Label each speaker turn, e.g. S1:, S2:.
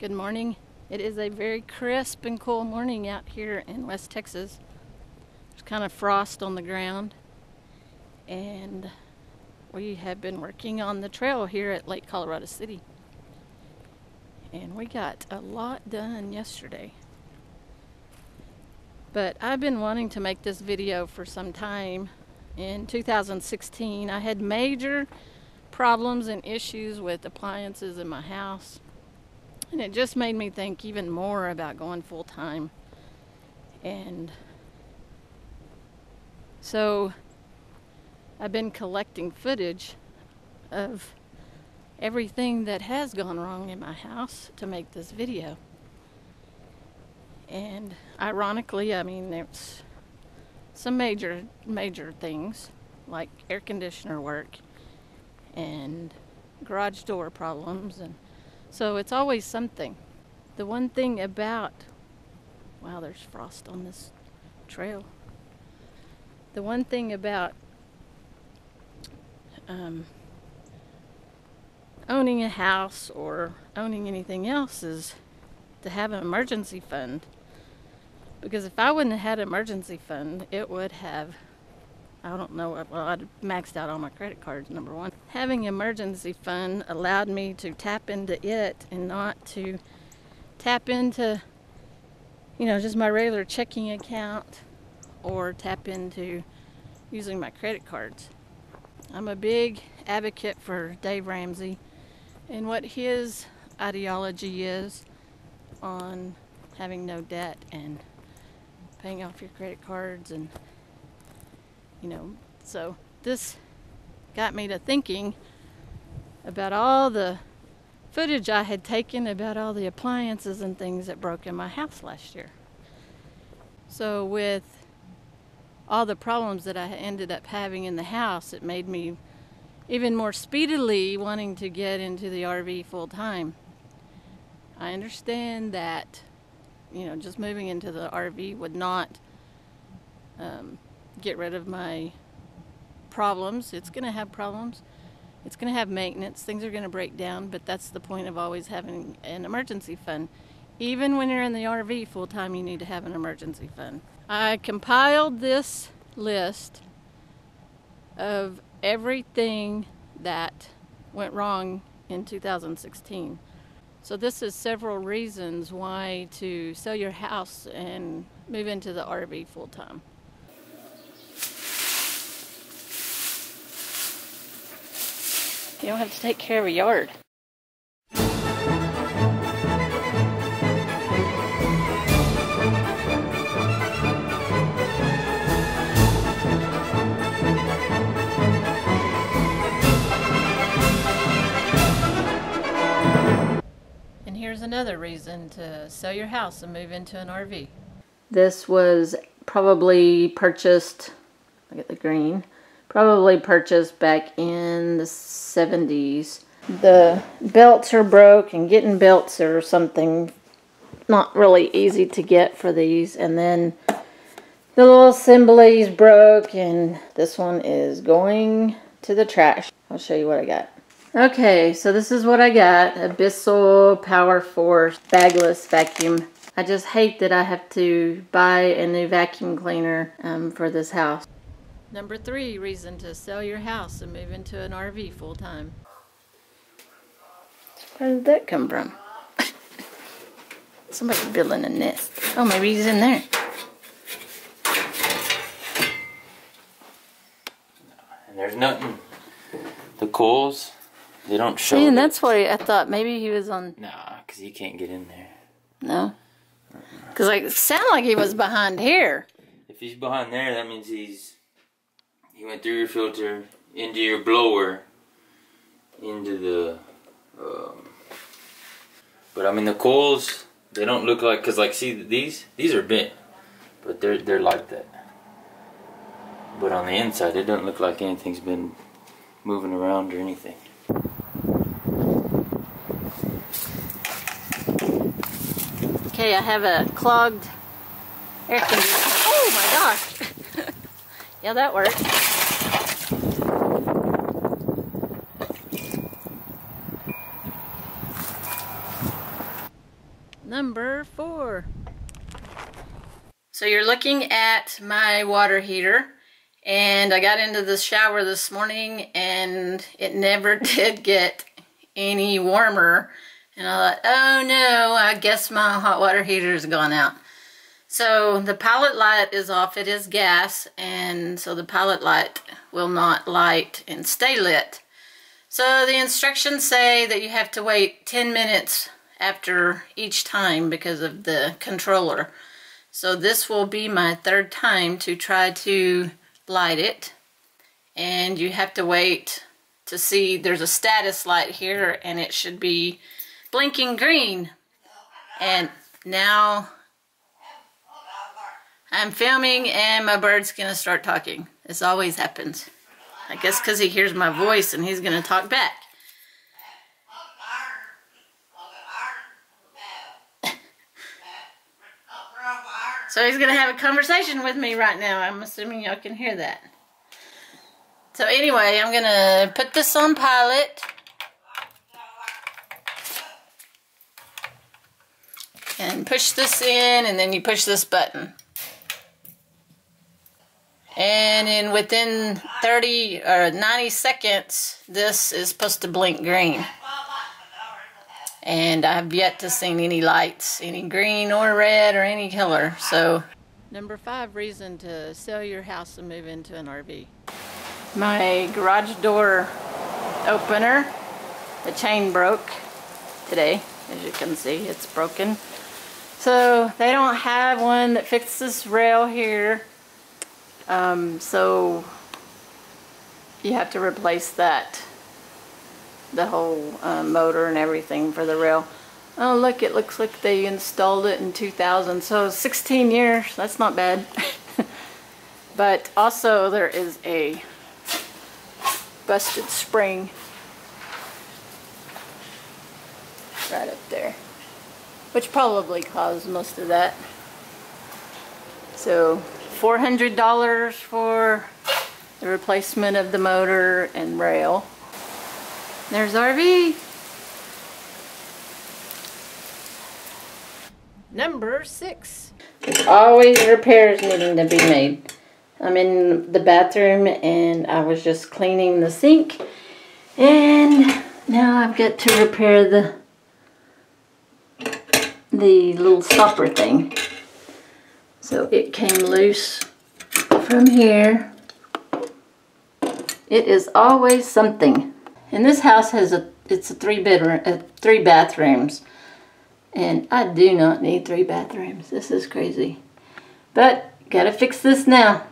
S1: Good morning. It is a very crisp and cool morning out here in West Texas. There's kind of frost on the ground, and we have been working on the trail here at Lake Colorado City. And we got a lot done yesterday. But I've been wanting to make this video for some time. In 2016, I had major problems and issues with appliances in my house. And it just made me think even more about going full time. And so I've been collecting footage of everything that has gone wrong in my house to make this video. And ironically, I mean, there's some major, major things like air conditioner work and garage door problems and so it's always something. The one thing about, wow, there's frost on this trail. The one thing about um, owning a house or owning anything else is to have an emergency fund. Because if I wouldn't have had an emergency fund, it would have I don't know. Well, I'd maxed out all my credit cards, number one. Having emergency fund allowed me to tap into it and not to tap into, you know, just my regular checking account or tap into using my credit cards. I'm a big advocate for Dave Ramsey and what his ideology is on having no debt and paying off your credit cards and you know, so this got me to thinking about all the footage I had taken about all the appliances and things that broke in my house last year. So with all the problems that I ended up having in the house, it made me even more speedily wanting to get into the RV full time. I understand that, you know, just moving into the RV would not um, get rid of my problems. It's going to have problems. It's going to have maintenance. Things are going to break down, but that's the point of always having an emergency fund. Even when you're in the RV full time, you need to have an emergency fund. I compiled this list of everything that went wrong in 2016. So this is several reasons why to sell your house and move into the RV full time. You don't have to take care of a yard. And here's another reason to sell your house and move into an RV. This was probably purchased, look at the green, probably purchased back in the 70s. The belts are broke and getting belts or something not really easy to get for these. And then the little assemblies broke and this one is going to the trash. I'll show you what I got. Okay, so this is what I got. A Bissell Power Force bagless vacuum. I just hate that I have to buy a new vacuum cleaner um, for this house. Number three reason to sell your house and move into an RV full time. Where did that come from? Somebody's building a nest. Oh, maybe he's in there.
S2: And there's nothing. The coals, they don't show.
S1: See, and that's why I thought maybe he was on.
S2: Nah, because he can't get in there.
S1: No. Because like, it sounded like he was behind here.
S2: If he's behind there, that means he's he went through your filter into your blower into the um, but I mean the coils they don't look like because like see these these are bent but they're they're like that. But on the inside it doesn't look like anything's been moving around or anything.
S1: Okay I have a clogged air conditioner. Oh my gosh yeah that works Number four. So you're looking at my water heater and I got into the shower this morning and it never did get any warmer and I thought, oh no, I guess my hot water heater has gone out. So the pilot light is off, it is gas, and so the pilot light will not light and stay lit. So the instructions say that you have to wait 10 minutes after each time because of the controller. So this will be my third time to try to light it. And you have to wait to see, there's a status light here and it should be blinking green. And now I'm filming and my bird's gonna start talking. This always happens. I guess because he hears my voice and he's gonna talk back. so he's gonna have a conversation with me right now. I'm assuming y'all can hear that. So anyway, I'm gonna put this on pilot. And push this in and then you push this button and in within 30 or 90 seconds this is supposed to blink green. And I've yet to see any lights any green or red or any color so. Number five reason to sell your house and move into an RV my garage door opener the chain broke today as you can see it's broken. So they don't have one that fixes this rail here um, so you have to replace that, the whole uh, motor and everything for the rail. Oh look, it looks like they installed it in 2000, so 16 years, that's not bad. but also there is a busted spring right up there, which probably caused most of that. So $400 for the replacement of the motor and rail. There's RV. Number six. There's always repairs needing to be made. I'm in the bathroom and I was just cleaning the sink and now I've got to repair the the little stopper thing. So it came loose from here. It is always something. And this house has a, it's a three bedroom, uh, three bathrooms. And I do not need three bathrooms. This is crazy. But, gotta fix this now.